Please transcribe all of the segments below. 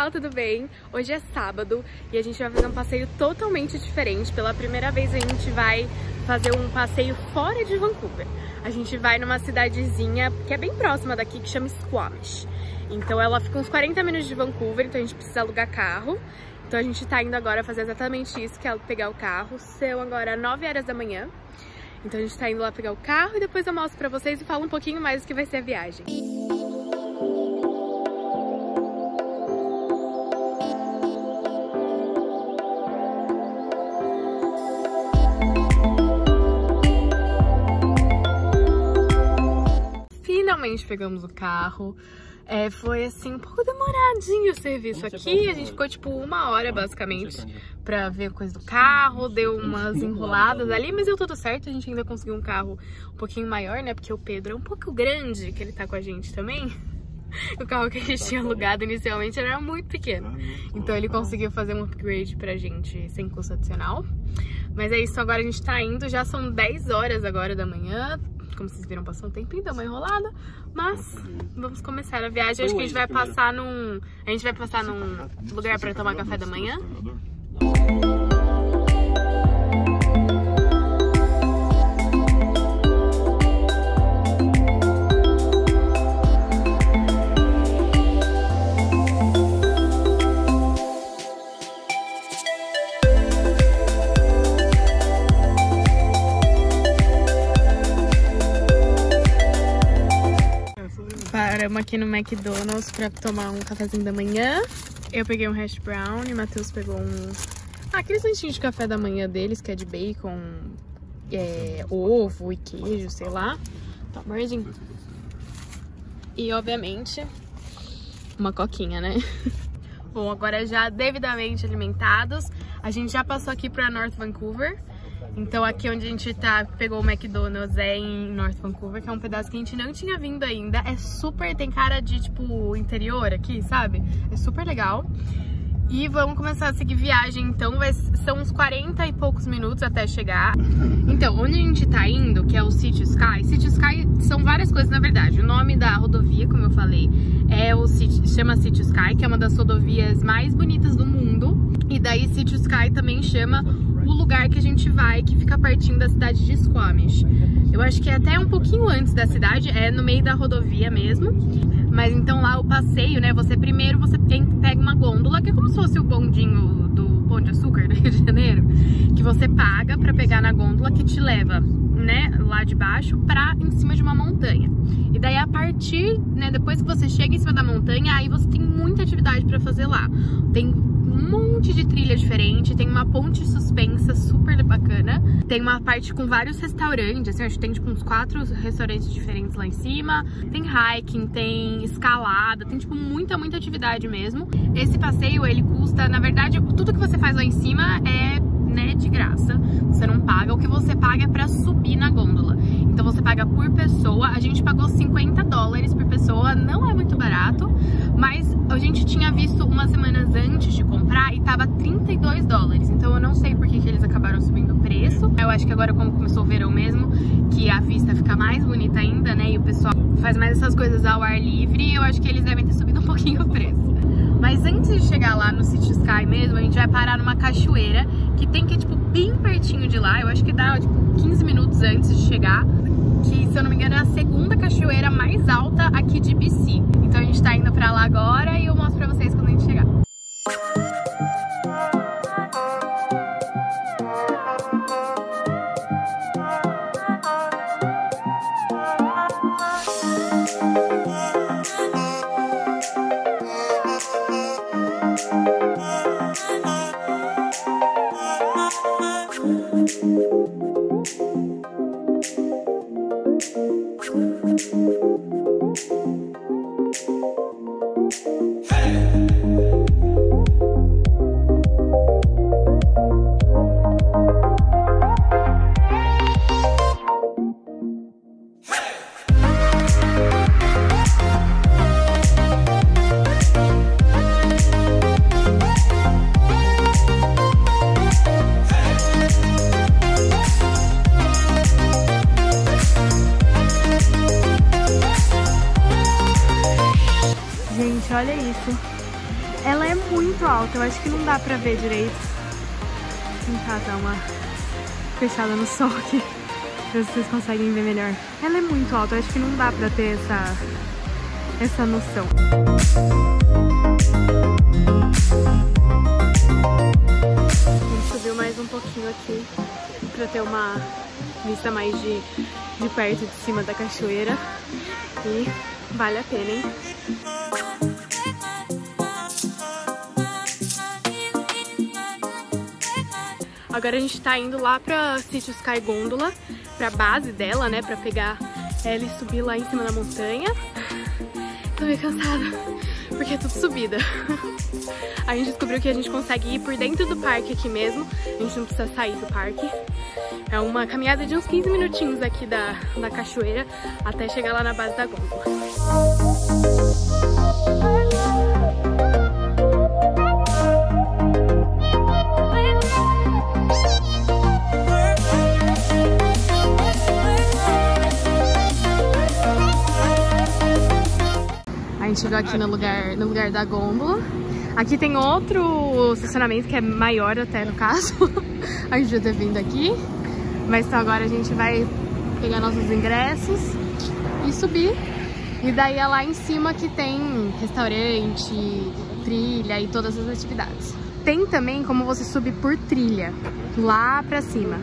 Pessoal, tudo bem? Hoje é sábado e a gente vai fazer um passeio totalmente diferente. Pela primeira vez a gente vai fazer um passeio fora de Vancouver. A gente vai numa cidadezinha que é bem próxima daqui, que chama Squamish. Então ela fica uns 40 minutos de Vancouver, então a gente precisa alugar carro. Então a gente tá indo agora fazer exatamente isso, que é pegar o carro. São agora 9 horas da manhã. Então a gente tá indo lá pegar o carro e depois eu mostro pra vocês e falo um pouquinho mais do que vai ser a viagem. Finalmente pegamos o carro. É, foi assim, um pouco demoradinho o serviço aqui. A gente ficou tipo uma hora basicamente pra ver coisa do carro, deu umas enroladas ali, mas deu tudo certo. A gente ainda conseguiu um carro um pouquinho maior, né? Porque o Pedro é um pouco grande, que ele tá com a gente também. O carro que a gente tinha alugado inicialmente era muito pequeno. Então ele conseguiu fazer um upgrade pra gente sem custo adicional. Mas é isso, agora a gente tá indo, já são 10 horas agora da manhã como vocês viram, passou um tempinho, deu uma enrolada. Mas vamos começar a viagem. Acho que a gente vai passar num. A gente vai passar num lugar para tomar café da manhã. Paramos aqui no McDonald's pra tomar um cafezinho da manhã. Eu peguei um hash brown e o Matheus pegou um... Ah, aqueles lanchinhos de café da manhã deles, que é de bacon, é, ovo e queijo, sei lá. Tá, amorzinho. E, obviamente, uma coquinha, né? Bom, agora já devidamente alimentados, a gente já passou aqui pra North Vancouver. Então aqui onde a gente tá, pegou o McDonald's é em North Vancouver, que é um pedaço que a gente não tinha vindo ainda. É super, tem cara de tipo interior aqui, sabe? É super legal. E vamos começar a seguir viagem, então vai, são uns 40 e poucos minutos até chegar. Então, onde a gente tá indo, que é o City Sky, City Sky são várias coisas na verdade. O nome da rodovia, como eu falei, é o City, chama City Sky, que é uma das rodovias mais bonitas do mundo. E daí City Sky também chama o lugar que a gente vai, que fica pertinho da cidade de Squamish. Eu acho que é até um pouquinho antes da cidade, é no meio da rodovia mesmo. Mas então lá o passeio, né, você primeiro você pega uma gôndola, que é como se fosse o bondinho do Pão de Açúcar do Rio de Janeiro, que você paga pra pegar na gôndola que te leva, né, lá de baixo pra em cima de uma montanha. E daí a partir, né, depois que você chega em cima da montanha, aí você tem muita atividade pra fazer lá. Tem um monte de trilha diferente, tem uma ponte suspensa super bacana, tem uma parte com vários restaurantes, assim, acho que tem tipo uns quatro restaurantes diferentes lá em cima, tem hiking, tem escalada, tem tipo muita, muita atividade mesmo. Esse passeio, ele custa, na verdade, tudo que você faz lá em cima é né, de graça, você não paga, o que você paga é pra subir na gôndola. Então você paga por pessoa, a gente pagou 50 dólares por pessoa, não é muito barato, mas a gente tinha visto umas semanas antes de comprar e tava 32 dólares, então eu não sei por que, que eles acabaram subindo o preço. Eu acho que agora como começou o verão mesmo, que a vista fica mais bonita ainda, né, e o pessoal faz mais essas coisas ao ar livre, eu acho que eles devem ter subido um pouquinho o preço. Mas antes de chegar lá no City Sky mesmo, a gente vai parar numa cachoeira que tem que, tipo, bem pertinho de lá. Eu acho que dá, tipo, 15 minutos antes de chegar. Que, se eu não me engano, é a segunda Gente, olha isso. Ela é muito alta, eu acho que não dá pra ver direito. Vou tentar dar uma fechada no sol aqui, pra vocês conseguem ver melhor. Ela é muito alta, eu acho que não dá pra ter essa, essa noção. A gente subiu mais um pouquinho aqui pra ter uma vista mais de, de perto de cima da cachoeira. E vale a pena, hein? Agora a gente tá indo lá pra Sítio Sky Gondola, pra base dela, né? Pra pegar ela e subir lá em cima da montanha. Tô meio cansada, porque é tudo subida. A gente descobriu que a gente consegue ir por dentro do parque aqui mesmo. A gente não precisa sair do parque. É uma caminhada de uns 15 minutinhos aqui da, da cachoeira até chegar lá na base da gôndola. A gente chegou aqui no lugar, no lugar da gôndola. Aqui tem outro estacionamento que é maior até no caso. a gente já ter vindo aqui. Mas então agora a gente vai pegar nossos ingressos e subir. E daí é lá em cima que tem restaurante, trilha e todas as atividades. Tem também como você subir por trilha, lá pra cima.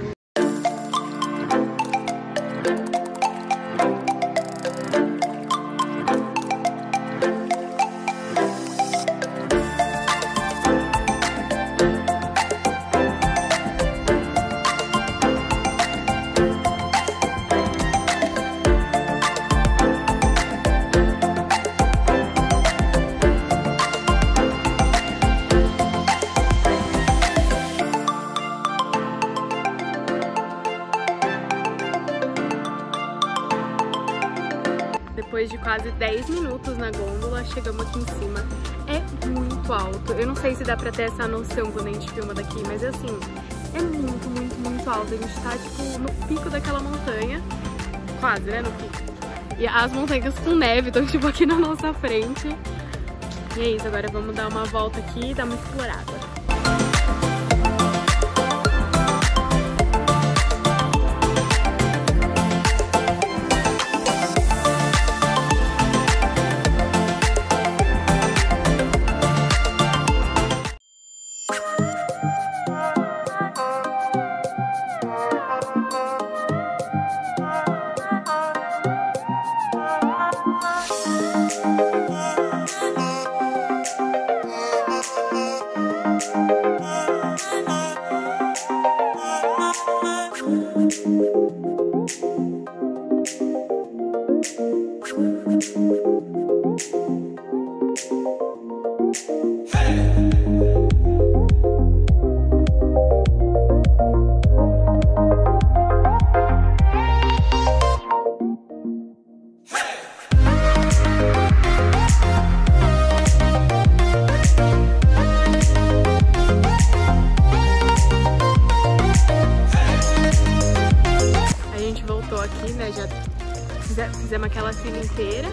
Depois de quase 10 minutos na gôndola, chegamos aqui em cima. É muito alto. Eu não sei se dá pra ter essa noção quando a gente filma daqui, mas assim, é muito, muito, muito alto. A gente tá, tipo, no pico daquela montanha. Quase, né? No pico. E as montanhas com neve estão, tipo, aqui na nossa frente. E é isso, agora vamos dar uma volta aqui e dar uma explorada. Fizemos aquela trilha inteira.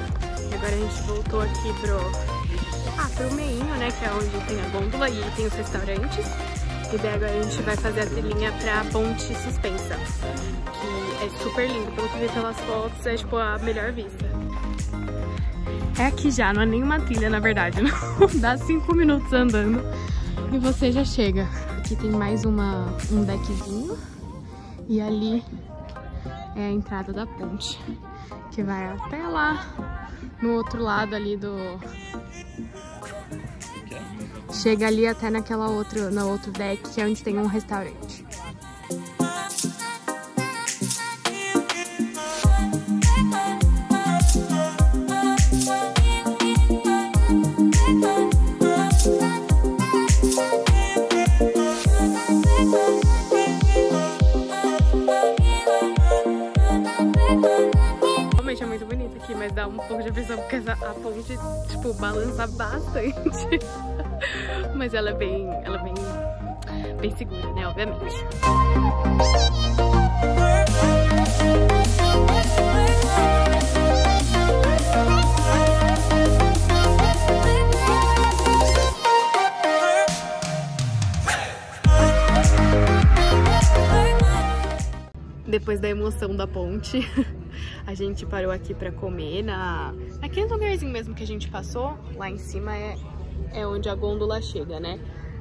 E agora a gente voltou aqui pro. Ah, pro meinho, né? Que é onde tem a gôndola e tem os restaurantes. E daí agora a gente vai fazer a trilhinha pra ponte suspensa. Que é super lindo. Pelo que vi pelas fotos, é tipo a melhor vista. É aqui já, não é nenhuma trilha, na verdade. Não dá cinco minutos andando e você já chega. Aqui tem mais uma, um deckzinho. E ali é a entrada da ponte, que vai até lá no outro lado ali do... Chega ali até naquela outra, na outro deck, que é onde tem um restaurante. impressão porque essa, a ponte, tipo, balança bastante. Mas ela é bem, ela é bem, bem segura, né? Obviamente. Depois da emoção da ponte, a gente parou aqui pra comer na... Naquele lugarzinho mesmo que a gente passou, lá em cima é, é onde a gôndola chega, né?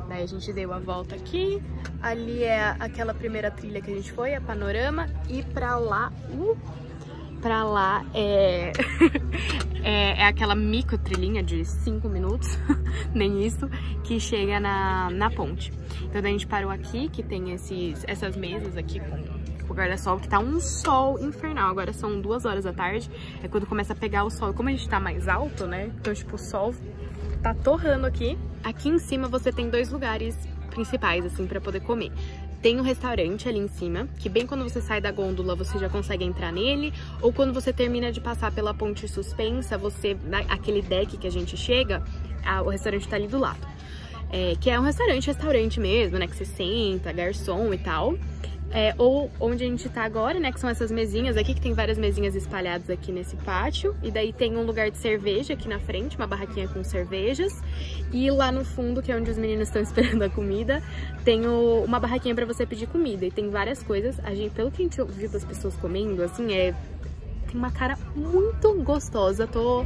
Daí a gente deu a volta aqui, ali é aquela primeira trilha que a gente foi, a panorama, e pra lá, uh, pra lá é, é, é, aquela micro trilhinha de 5 minutos, nem isso, que chega na, na ponte. Então daí a gente parou aqui, que tem esses, essas mesas aqui com, o guarda-sol, que tá um sol infernal, agora são duas horas da tarde, é quando começa a pegar o sol, como a gente tá mais alto, né, então tipo o sol tá torrando aqui. Aqui em cima você tem dois lugares principais, assim, pra poder comer. Tem um restaurante ali em cima, que bem quando você sai da gôndola você já consegue entrar nele, ou quando você termina de passar pela ponte suspensa, você, aquele deck que a gente chega, a, o restaurante tá ali do lado. É, que é um restaurante, restaurante mesmo, né, que você senta, garçom e tal é, ou onde a gente tá agora, né, que são essas mesinhas aqui, que tem várias mesinhas espalhadas aqui nesse pátio, e daí tem um lugar de cerveja aqui na frente, uma barraquinha com cervejas, e lá no fundo, que é onde os meninos estão esperando a comida, tem o, uma barraquinha pra você pedir comida, e tem várias coisas, a gente, pelo que a gente ouviu das pessoas comendo, assim, é... tem uma cara muito gostosa, tô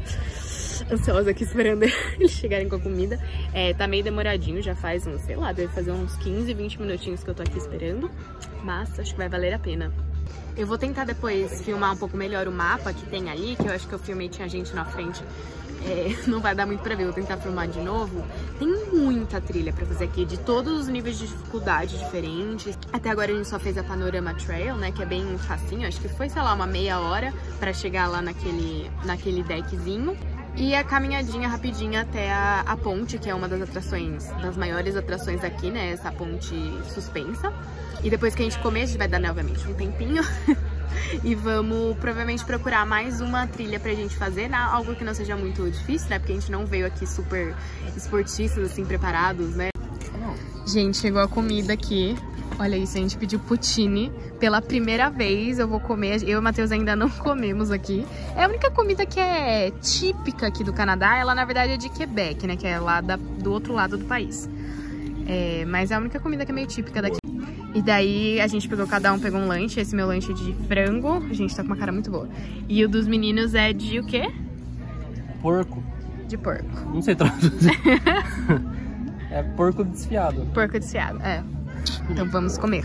ansiosa aqui esperando eles chegarem com a comida. É, tá meio demoradinho, já faz uns, sei lá, deve fazer uns 15, 20 minutinhos que eu tô aqui esperando. Mas acho que vai valer a pena. Eu vou tentar depois filmar um pouco melhor o mapa que tem ali, que eu acho que eu filmei tinha gente na frente. É, não vai dar muito pra ver, vou tentar filmar de novo. Tem muita trilha pra fazer aqui, de todos os níveis de dificuldade diferentes. Até agora a gente só fez a Panorama Trail, né, que é bem facinho. Acho que foi, sei lá, uma meia hora pra chegar lá naquele, naquele deckzinho. E a caminhadinha rapidinha até a, a, ponte, que é uma das atrações, das maiores atrações aqui, né? Essa ponte suspensa. E depois que a gente comer, a gente vai dar, né, obviamente, um tempinho. e vamos provavelmente procurar mais uma trilha pra gente fazer, né? algo que não seja muito difícil, né? Porque a gente não veio aqui super esportistas, assim, preparados, né? Gente, chegou a comida aqui. Olha isso, a gente pediu poutine pela primeira vez. Eu vou comer, eu e o Matheus ainda não comemos aqui. É a única comida que é típica aqui do Canadá. Ela, na verdade, é de Quebec, né? Que é lá da, do outro lado do país. É, mas é a única comida que é meio típica daqui. E daí a gente pegou, cada um pegou um lanche. Esse meu lanche é de frango. A gente tá com uma cara muito boa. E o dos meninos é de o quê? Porco. De porco. Não sei traduzir. é porco desfiado. Porco desfiado, é. Então vamos comer.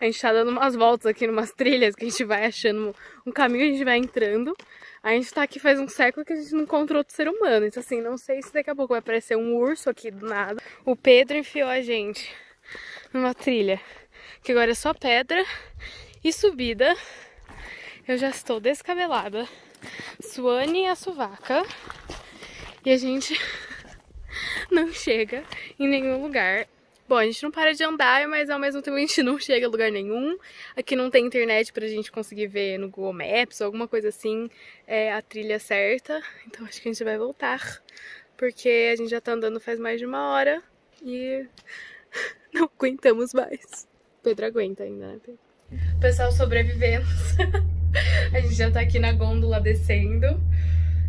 A gente tá dando umas voltas aqui numas trilhas que a gente vai achando um caminho, a gente vai entrando. A gente tá aqui faz um século que a gente não encontrou outro ser humano. Então assim, não sei se daqui a pouco vai aparecer um urso aqui do nada. O Pedro enfiou a gente numa trilha que agora é só pedra e subida. Eu já estou descabelada, suane a suvaca. E a gente não chega em nenhum lugar. Bom, a gente não para de andar, mas ao mesmo tempo a gente não chega a lugar nenhum. Aqui não tem internet pra gente conseguir ver no Google Maps ou alguma coisa assim é a trilha certa. Então acho que a gente vai voltar, porque a gente já tá andando faz mais de uma hora e não aguentamos mais. Pedro aguenta ainda, né, Pedro? Pessoal, sobrevivemos. a gente já tá aqui na gôndola descendo.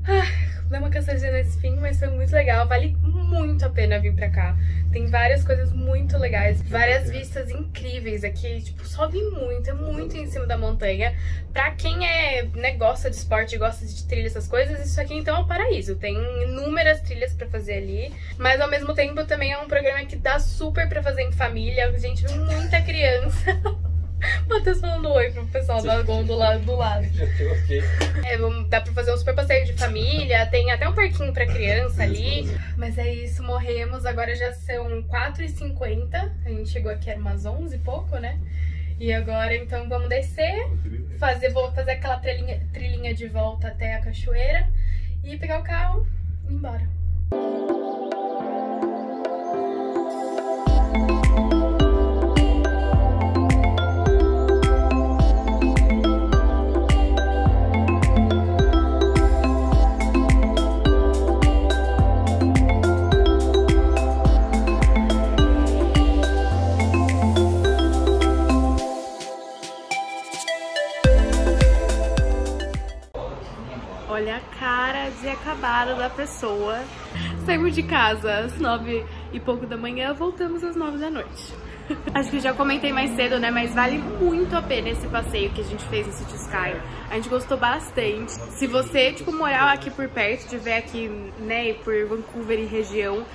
Ah, deu uma cansadinha nesse fim, mas foi muito legal. Vale muito a pena vir pra cá. Tem várias coisas muito legais, várias vistas incríveis aqui. Tipo, sobe muito, é muito em cima da montanha. Pra quem é, né, gosta de esporte, gosta de trilha, essas coisas, isso aqui então é um paraíso. Tem inúmeras trilhas pra fazer ali. Mas ao mesmo tempo também é um programa que dá super pra fazer em família. A gente viu muita criança. Matheus falando oi pro pessoal da gôndola do lado. É, dá pra fazer um super passeio de família, tem até um parquinho pra criança ali. Mas é isso, morremos. Agora já são 4h50. A gente chegou aqui, era umas 11 e pouco, né? E agora, então, vamos descer, fazer, vou fazer aquela trilhinha, trilhinha de volta até a cachoeira e pegar o carro e ir embora. Olha a cara de acabada da pessoa. Saímos de casa às nove e pouco da manhã, voltamos às nove da noite. Acho que já comentei mais cedo, né? Mas vale muito a pena esse passeio que a gente fez em City Sky. A gente gostou bastante. Se você, tipo, morar aqui por perto, tiver aqui, né, por Vancouver e região,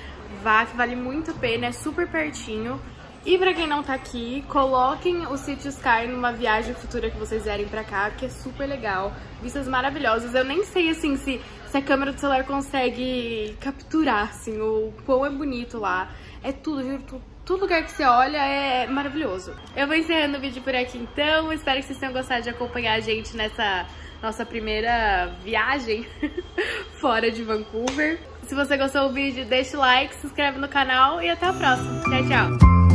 vá, que vale muito a pena, é super pertinho. E pra quem não tá aqui, coloquem o City Sky numa viagem futura que vocês vierem pra cá, que é super legal. Vistas maravilhosas. Eu nem sei, assim, se, se a câmera do celular consegue capturar, assim, o quão é bonito lá. É tudo, juro, tudo, todo lugar que você olha é maravilhoso. Eu vou encerrando o vídeo por aqui, então. Espero que vocês tenham gostado de acompanhar a gente nessa nossa primeira viagem fora de Vancouver. Se você gostou do vídeo, deixa o like, se inscreve no canal e até a próxima. Tchau, tchau!